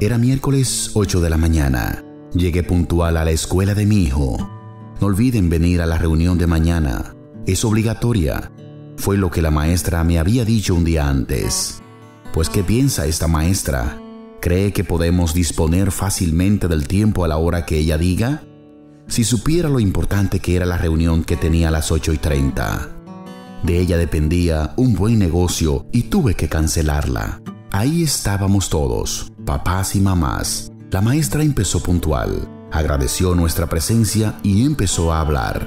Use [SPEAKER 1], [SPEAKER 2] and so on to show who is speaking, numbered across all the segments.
[SPEAKER 1] Era miércoles 8 de la mañana. Llegué puntual a la escuela de mi hijo. No olviden venir a la reunión de mañana. Es obligatoria. Fue lo que la maestra me había dicho un día antes. Pues ¿qué piensa esta maestra? ¿Cree que podemos disponer fácilmente del tiempo a la hora que ella diga? Si supiera lo importante que era la reunión que tenía a las 8 y 30. De ella dependía un buen negocio y tuve que cancelarla. Ahí estábamos todos, papás y mamás. La maestra empezó puntual, agradeció nuestra presencia y empezó a hablar.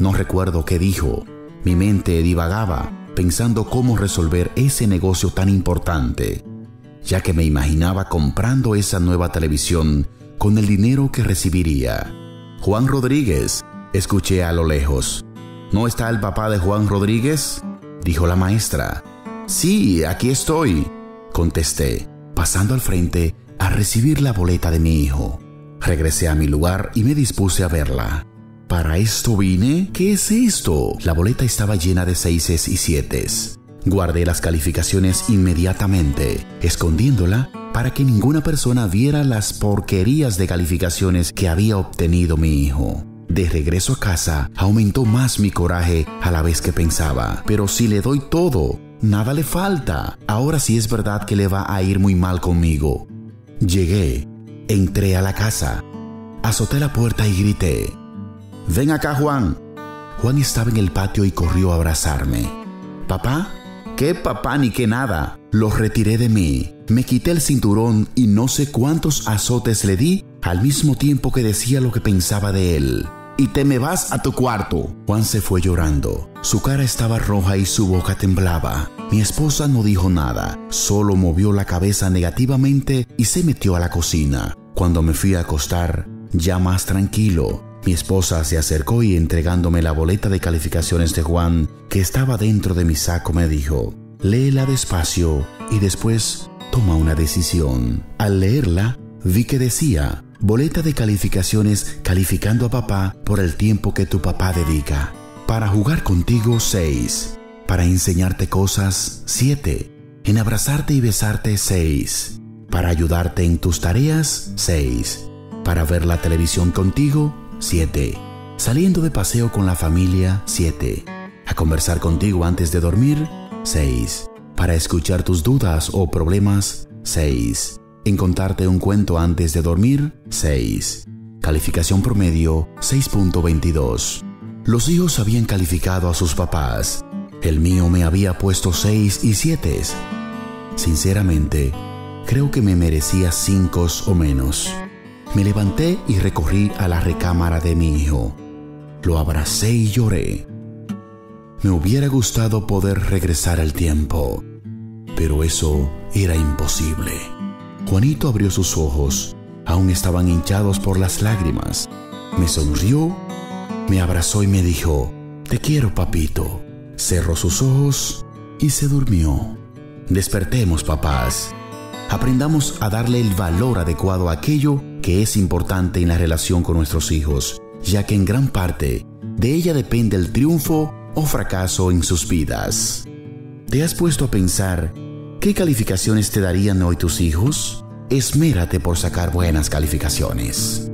[SPEAKER 1] No recuerdo qué dijo. Mi mente divagaba pensando cómo resolver ese negocio tan importante, ya que me imaginaba comprando esa nueva televisión con el dinero que recibiría. Juan Rodríguez, escuché a lo lejos. ¿No está el papá de Juan Rodríguez? dijo la maestra. Sí, aquí estoy, contesté, pasando al frente a recibir la boleta de mi hijo. Regresé a mi lugar y me dispuse a verla. ¿Para esto vine? ¿Qué es esto? La boleta estaba llena de seises y sietes. Guardé las calificaciones inmediatamente, escondiéndola para que ninguna persona viera las porquerías de calificaciones que había obtenido mi hijo. De regreso a casa, aumentó más mi coraje a la vez que pensaba, pero si le doy todo, nada le falta. Ahora sí es verdad que le va a ir muy mal conmigo. Llegué, entré a la casa, azoté la puerta y grité, Ven acá Juan. Juan estaba en el patio y corrió a abrazarme. ¿Papá? ¿Qué papá ni qué nada? Lo retiré de mí, me quité el cinturón y no sé cuántos azotes le di al mismo tiempo que decía lo que pensaba de él. Y te me vas a tu cuarto. Juan se fue llorando. Su cara estaba roja y su boca temblaba. Mi esposa no dijo nada, solo movió la cabeza negativamente y se metió a la cocina. Cuando me fui a acostar, ya más tranquilo, mi esposa se acercó y entregándome la boleta de calificaciones de Juan, que estaba dentro de mi saco, me dijo, léela despacio y después toma una decisión. Al leerla, vi que decía, boleta de calificaciones calificando a papá por el tiempo que tu papá dedica. Para jugar contigo, 6 para enseñarte cosas, 7. En abrazarte y besarte, 6. Para ayudarte en tus tareas, 6. Para ver la televisión contigo, 7. Saliendo de paseo con la familia, 7. A conversar contigo antes de dormir, 6. Para escuchar tus dudas o problemas, 6. En contarte un cuento antes de dormir, 6. Calificación promedio, 6.22. Los hijos habían calificado a sus papás el mío me había puesto seis y siete. Sinceramente, creo que me merecía cinco o menos. Me levanté y recorrí a la recámara de mi hijo. Lo abracé y lloré. Me hubiera gustado poder regresar al tiempo, pero eso era imposible. Juanito abrió sus ojos, aún estaban hinchados por las lágrimas. Me sonrió, me abrazó y me dijo, Te quiero, papito cerró sus ojos y se durmió. Despertemos, papás. Aprendamos a darle el valor adecuado a aquello que es importante en la relación con nuestros hijos, ya que en gran parte de ella depende el triunfo o fracaso en sus vidas. ¿Te has puesto a pensar qué calificaciones te darían hoy tus hijos? Esmérate por sacar buenas calificaciones.